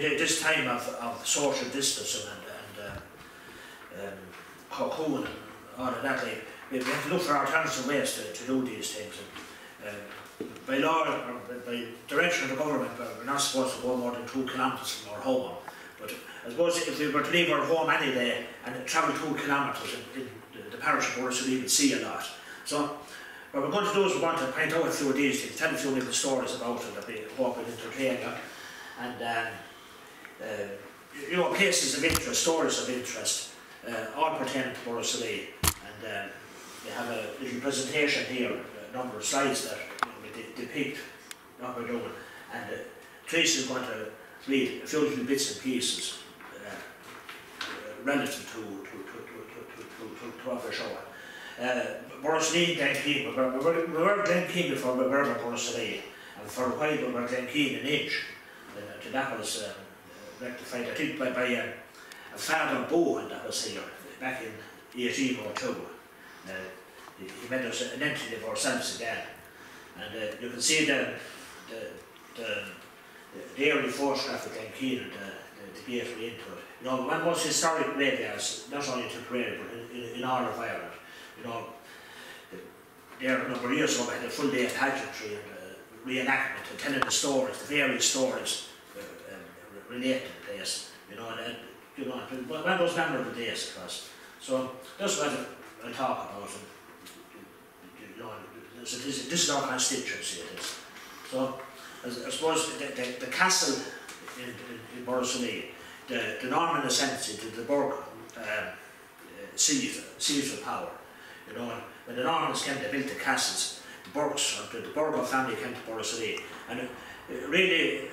At this time of, of social distancing and, and uh, um, cocoon and all of that, we, have to look for alternative ways to, to do these things. And, uh, by law, or by direction of the government, we're not supposed to go more than two kilometres from our home. But I suppose if we were to leave our home any day and travel two kilometres in, in the, parish of Borris, we would see a lot. So what we're going to do is we want to point out a few of these things, tell a few little stories about it that we hope will entertain you. And um, you know, places of interest, stories of interest, uh, all pertaining to Borrisoleigh. And um, we have a little presentation here, a number of slides that you know, depict what we're doing. And uh, is going to read a few little bits and pieces uh, relative to, to, to, to, to, to, to, to we're showing. Uh, Borrisoleigh, Glenkeen, we were, we were Glenkeen before we were Borrisoleigh. And for a while we were Glenkeen in age. Uh, that was um, rectified, I think, by, by a, a father Bowen that was here back in 1802. Uh, he, he made us an entity of ourselves again. And uh, you can see the, the, the, the early photograph of Glenkeen and the, the, the gateway into it. You know, one most historic graveyards, not only in Tipperary, but in, in, in all of Ireland. You know, there a number of years ago, I had a full day of pageantry and uh, reenactment and telling the stories, the various stories related to the place, you know, and, you know, of those memorable days us. So that's what I talk about. And, you know, this, this, this is our constituency, it is. So I, suppose the, the, the castle in, in, in the, the Norman ascendancy, the, the Burg um, uh, seat, seat of power, you know, when the Normans came, they built the castles, the Burgs, the, the Burgo family came to Borrisoleigh, and uh, really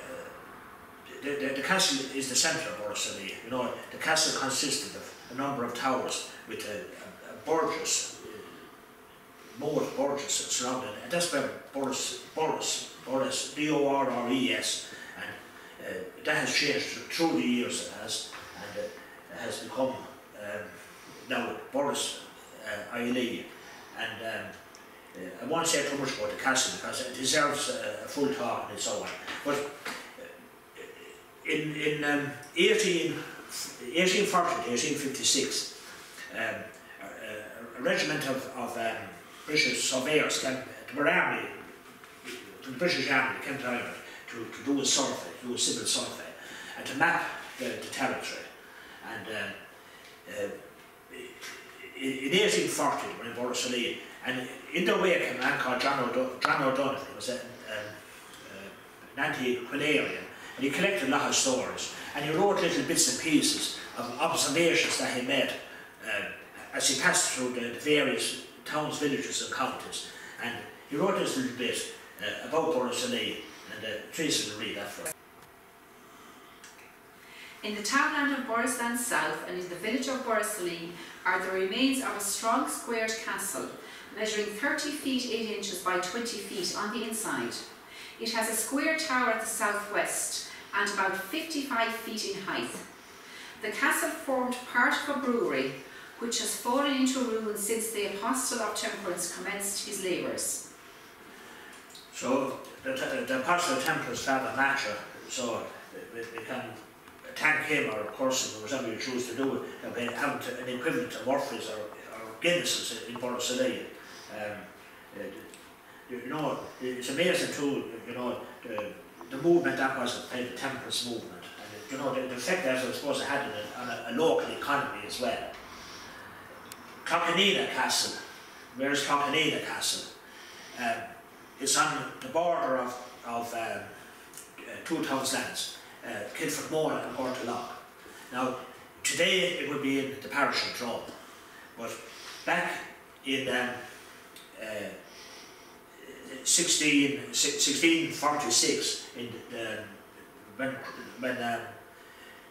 the, the, the castle is the centre of Borrisoleigh. You know, the castle consisted of a number of towers with a, a, a Borges, uh, moat Borges surrounded, and that's where Boris, Boris, Boris, B-O-R-R-E-S, and uh, that has changed through the years, it has, and uh, has become um, now Boris uh, and um, uh, I won't say too much about the castle because it deserves a, a full talk and so on. But in, in um, 18, 1840 to 1856, um, a, a, regiment of, of um, British surveyors came to the army, to the British army came to Ireland to, to do a survey, do a civil survey, and to map the, the territory. And um, uh, in, in 1840, they were in Borrisoleigh, and in their wake came a man called John O'Donovan, he was an, um, uh, an antiquarian, and he collected a lot of stories and he wrote little bits and pieces of observations that he made uh, as he passed through the, the, various towns, villages and counties and he wrote this little bit uh, about Borrisoleigh and uh, Teresa will read that for. In the townland of Borrisland South and in the village of Borrisoleigh are the remains of a strong squared castle measuring 30 feet 8 inches by 20 feet on the inside. It has a square tower at the southwest and about 55 feet in height. The castle formed part of a brewery which has fallen into ruin since the Apostle of Temperance commenced his labours. So the, the Apostle of Temperance a Matcher, so we, we can thank him or of course whatever you choose to do, uh, we have an equivalent of Murphy's or, or Guinness's in Borrisoleigh. Um, you know, it's amazing too, you know, the, the movement that was the temperance movement. And you know, the, the effect that I suppose it had on a, a, local economy as well. Clockanina Castle, where's Clockanina Castle? Um, it's on the border of, of um, uh, two towns lands, uh, Kilfithmone and Portalock. Now, today it would be in the parish of Drum, but back in um, uh, 16, 1646, in the, when, when um,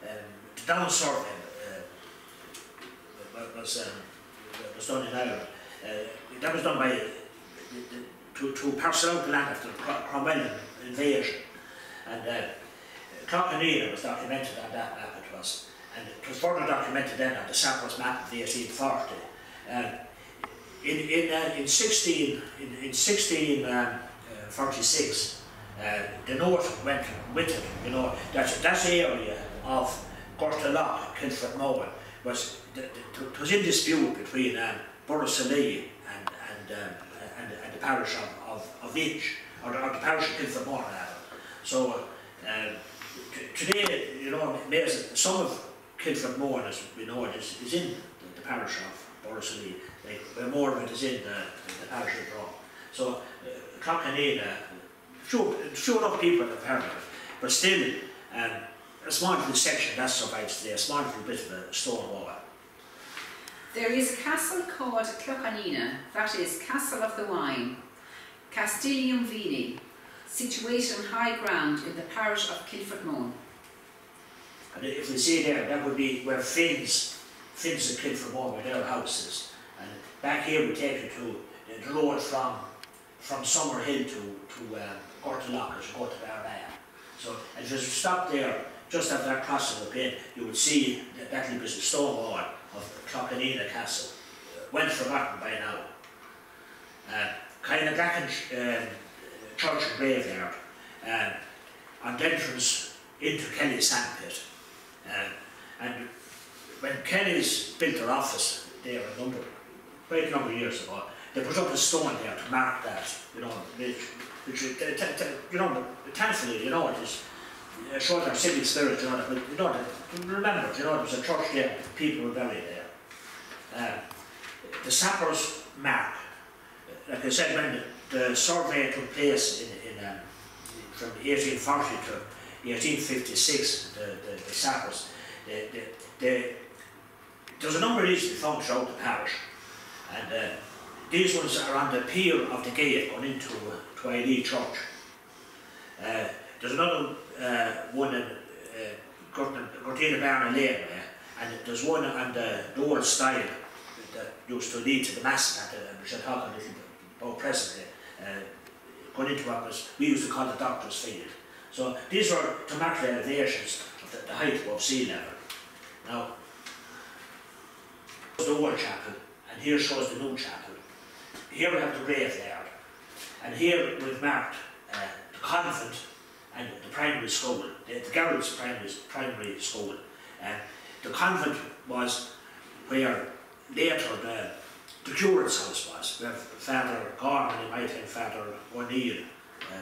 um, the down uh, was, um, was done in Ireland, uh, that was done by the, the, to, to out land after the Cromwell invasion. And uh, was documented on that map it was. And it was further documented then on the Samples map of the 1840. Um, in, in, uh, in 16, in, in 1646, um, uh, uh, the north went with it, you know, that, that area of Gortalock, Kilfithmone, was, it was in dispute between um, and, and, um, and, and the parish of, of, of Inch, or, or the parish of Kilfithmone, rather. So, today, you know, some of Kilfithmone, as we know it, is, is in the parish of Borrisoleigh, like, more of it is in the, the parish of Drum. So, uh, Clockanina, few, few enough people have heard of it, but still, um, a small little section that survives today, a small little bit of a stone wall. There is a castle called Clockanina, that is Castle of the Wine, Castellium Vini, situated on high ground in the parish of Kilfithmone. And if we see there, that would be where Finn's, Finn's and Kilfithmone were their houses. And back here we take you to the road from from Summerhill to, to um, as go to Barbaya. So, and if you stop there, just after that crossing the pin, you would see that, that little bit of stone wall of Clockanina Castle. Well forgotten by now. Uh, kind of blackened um, church and graveyard. Um, and entrance into Kelly's sandpit. And when Kelly's built their office there a number, quite a number of years ago, they put up a stone there to mark that, you know, which, which you know, thankfully, you know, it is a showed their civic spirit, you know, but you know, remember, you know, there was a church there, people were buried there. Uh, the sappers mark, like I said, when the, the survey took place in, in um, from 1840 to 1856, the, the, the sappers, the, the, the, there's a number of these found throughout the parish, and uh, these ones are on the pier of the gate going into uh, Church. Uh, there's another uh, one in uh, Gortina Barna Lane there, and there's one on the, the style that used to lead to the mass at the, which I'm talking a little bit about presently, uh, going into what was, we used to call the doctor's field. So these were to mark the elevations of the, the height above sea level. Now, the old chapel, and here shows the new chapel here we have the graveyard, and here we've marked uh, the convent and the primary school, the, the Garrett's primary, primary school. Uh, the convent was where later the, the curate's house was, where Father Gorman and my time Father O'Neill, uh,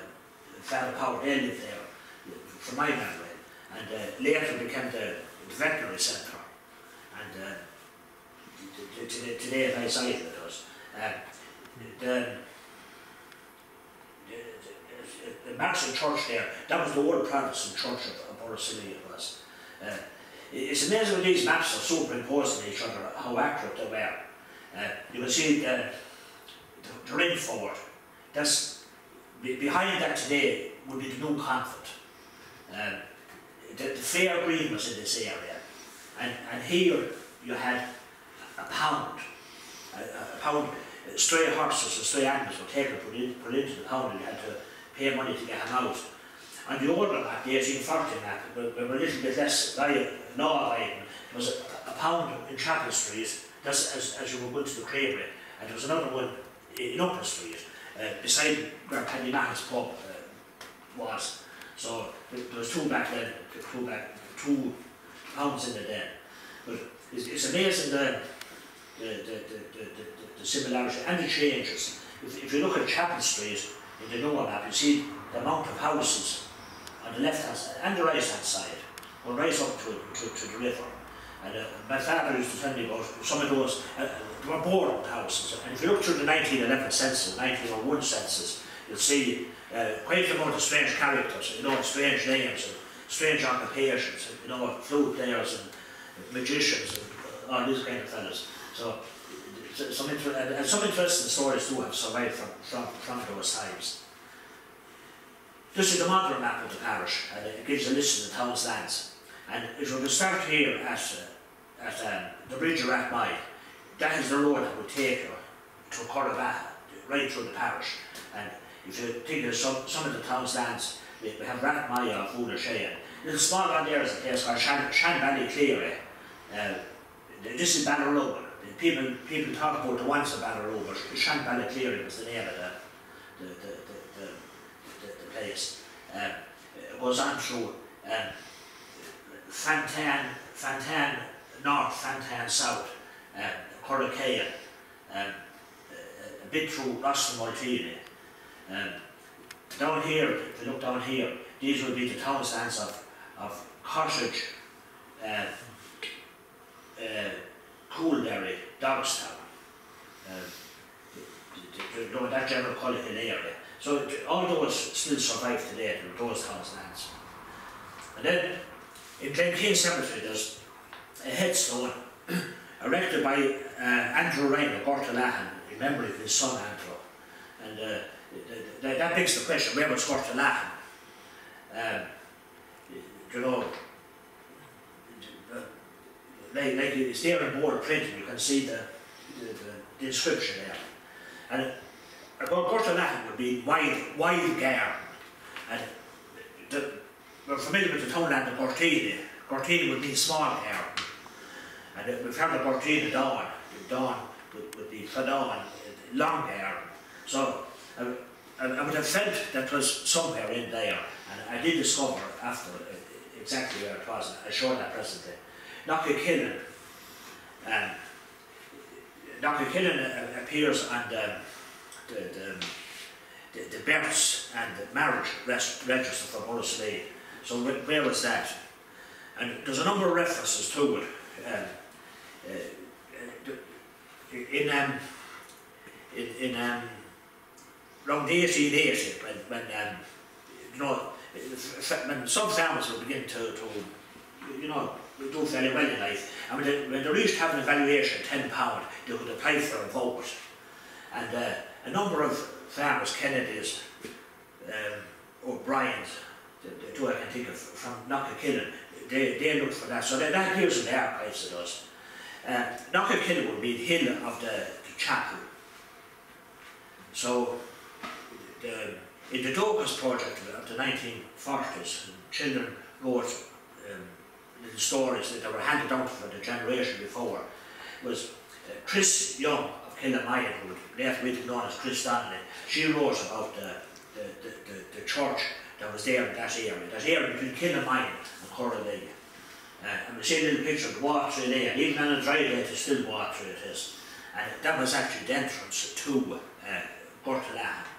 Father Powell, they lived there, from my memory. And uh, later became the, the veterinary centre. And uh, today, as I cited it was. Uh, the, the, the, the Maxon Church there, that was the old Protestant church of, of Borrisoleigh it was. Uh, it's amazing these maps are superimposed on each other, how accurate they were. Uh, you can see the, the, the ring forward. That's, behind that today would be the new convent. Um, the, the fair green was in this area. And, and here you had a pound, a, a pound stray horses or stray animals were taken, put, in, put into the pound and you had to pay money to get them out. And the older map, the 1840 map, we were a little bit less law abiding. It was a, a, pound in Chapel Street, that's as, as you were going to the Creamery, and there was another one in Upper Street, uh, beside where Penny Mack's pub uh, was. So there was two back then, two back, two pounds in the den. But it's, it's amazing the, the, the, the, the similarity and the changes. If, if you look at Chapel Street in the Noah map, you see the amount of houses on the left hand side and the right hand side will rise up to, to, to the river. And uh, my father used to tell me about some of those, uh, they were boarded houses. And if you look through the 1911 census, 1901 census, you'll see uh, quite a amount of strange characters, you know, strange names and strange occupations, you know, flute players and magicians and all these kind of fellas. So some, inter and some interesting stories do have survived from, from, from those times. This is the modern map of the parish, and it gives a list of the town's lands. And if we start here at, uh, at um, the bridge of Rathmai, that is the road that would take you to Cordoba, right through the parish. And if you think of some, some of the town's lands, we, have Rathmai or Funa Shean. Little small one there is a place called Shan, Valley Cleary. Uh, this is Bannerlogan people people talk about the once of Ballaroo, but Shanballa Clearing was the name of the the, the, the, the, the, place. um, goes on through um, Fantan, Fantan North, Fantan South, um, Corricale, um, a bit through Roscoe Maltini. Um, down here, if you look down here, these will be the town stands of, of Cottage, uh, uh, Coolberry, Dogstown. Um, you know, that general Hill area. So all those still survive today, those town's lands. And then in Glenkeen Cemetery there's a headstone erected by uh, Andrew Ryan of Gortalahan, in memory of his son Andrew. And uh, th- th- that begs the question, where was Gortalahan? Um, you know, like, like it's there in bold print, you can see the, the, the, the inscription there. And a Gortalahan would be wild, wild garden. And the, we're familiar with the townland of Gortini. Gortini would mean small garden. And uh, we found the Gortini dawn, the dawn would, would be for dawn, long garden. So I, I, I would have felt that was somewhere in there. And I did discover after uh, exactly where it was. I showed that presently. Knockakillen. Um, Knockakillen uh, appears on the, the, the, the, the births and the marriage res- register for Borrisoleigh. So where, was that? And there's a number of references to it. Um, uh, uh, in um, in, in um, around 1880, when, when um, you know, when some farmers would begin to, to you know, do fairly well in life, when they, when they reached having a valuation of ten pound, they could apply for a vote. And uh, a number of farmers, Kennedy's, um, O'Brien's, the, two I can think of from Knockakillen, they, they looked for that. So that, that the archives to us. Uh, Knockakillen would be the hill of the, the chapel. So the, in the Dúchas project of the 1940s, children wrote um, little stories that they were handed down for the generation before. Was uh, Chris Young of Kilmayan, who later be known as Chris Donnelly, she wrote about the, the, the, the, church that was there in that area, that area between Kilmayan and Corraleigh. Uh, and we see a little picture of the water there, and even on a dry day, it's still water it is. And that was actually the entrance to uh, Gortalahan.